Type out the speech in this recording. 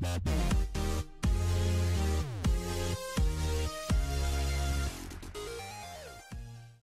Bye.